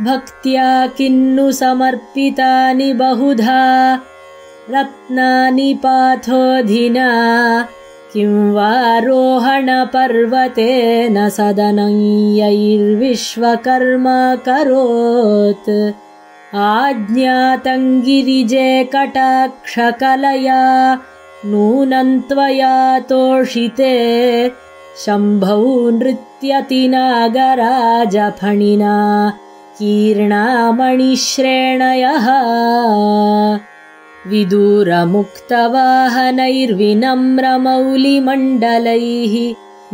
भक्त्या किन्नु समर्पितानि बहुधा रत्नानि पाथोधिना किं वारोहणपर्वतेन सदनयैर्विश्वकर्म करोत्। आज्ञातङ्गिरिजे कटाक्षकलया नूनं त्वया तोषिते शम्भौ नृत्यति नागराजफणिना कीर्णामणिश्रेणयः। विदूरमुक्तवाहनैर्विनम्रमौलिमण्डलैः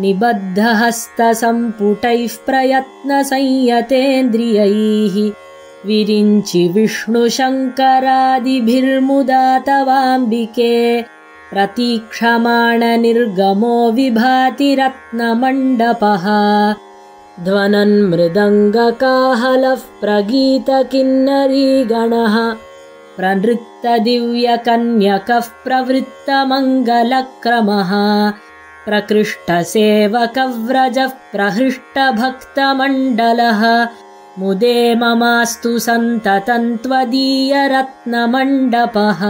निबद्धहस्तसम्पुटैः प्रयत्नसंयतेन्द्रियैः विरिञ्चि विष्णुशङ्करादिभिर्मुदातवाम्बिके प्रतीक्षमाणनिर्गमो विभाति रत्नमण्डपः ध्वनन्मृदङ्गकाहलः प्रगीतकिन्नरीगणः प्रनृत्तदिव्यकन्यकः प्रवृत्तमङ्गलक्रमः प्रकृष्टसेवकव्रजः प्रहृष्टभक्तमण्डलः मुदे ममास्तु सन्ततं त्वदीयरत्नमण्डपः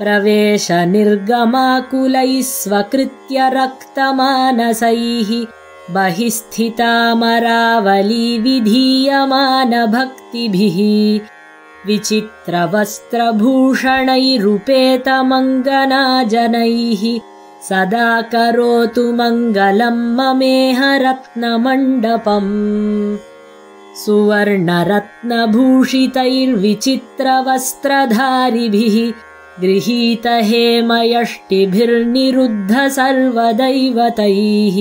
प्रवेशनिर्गमाकुलैः स्वकृत्य रक्तमानसैः बहिः विधीयमानभक्तिभिः विचित्रवस्त्रभूषणैरुपेतमङ्गनाजनैः सदा करोतु मङ्गलं ममेह रत्नमण्डपम् सुवर्णरत्नभूषितैर्विचित्रवस्त्रधारिभिः गृहीतहेमयष्टिभिर्निरुद्ध सर्वदैवतैः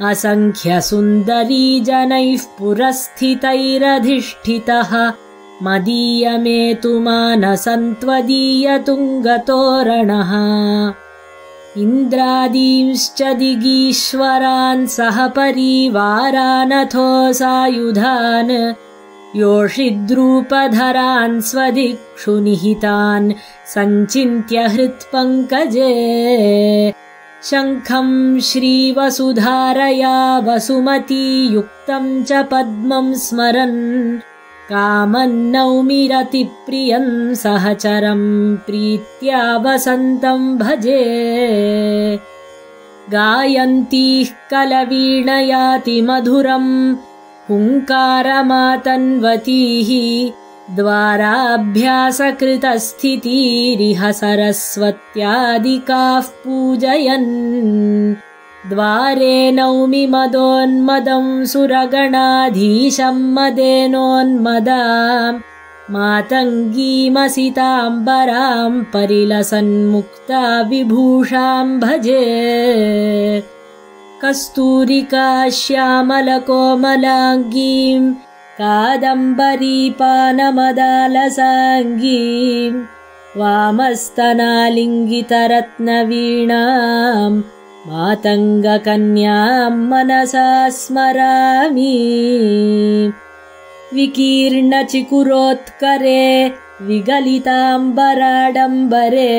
असङ्ख्यसुन्दरीजनैः पुरस्थितैरधिष्ठितः। मदीयमेतु मानसन्त्वदीयतुङ्गतोरणः इन्द्रादींश्च दिगीश्वरान् सह परिवारानथो सायुधान्। योषिद्रूपधरान् स्वदिक्षु निहितान्। सञ्चिन्त्य हृत्पङ्कजे शङ्खं श्रीवसुधारया वसुमतीयुक्तं च पद्मं स्मरन्। कामन्नौमिरतिप्रियं सहचरं प्रीत्या वसन्तं भजे। गायन्तीः कलवीणयाति मधुरम् हुङ्कारमातन्वतीः द्वाराभ्यासकृतस्थितिरिह सरस्वत्यादिकाः पूजयन्। द्वारे नौमि मदोन्मदं सुरगणाधीशं मदेनोन्मदा मातङ्गीमसिताम्बरां परिलसन्मुक्ता विभूषां भजे। कस्तूरिका श्यामलकोमलाङ्गीं कादम्बरीपानमदालसाङ्गीं वामस्तनालिङ्गितरत्नवीणाम् मातङ्गकन्यां मनसा स्मरामि। विकीर्णचिकुरोत्करे विगलिताम्बराडम्बरे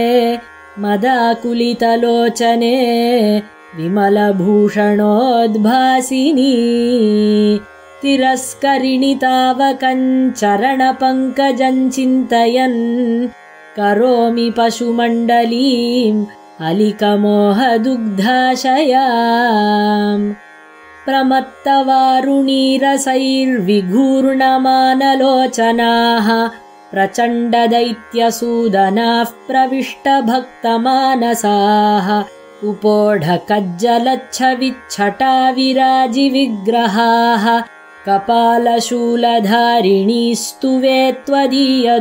मदाकुलितलोचने विमलभूषणोद्भासिनी तिरस्करिणि तावकञ्चरणपङ्कजं चिन्तयन् करोमि पशुमण्डलीम् अलिकमोहदुग्धाशयाम्। प्रमत्तवारुणीरसैर्विघूर्णमानलोचनाः। प्रचण्डदैत्यसूदनाः प्रविष्टभक्तमानसाः। उपोढकज्जलच्छविच्छटा विराजिविग्रहाः कपालशूलधारिणी स्तुवे त्वदीयदूतिकाः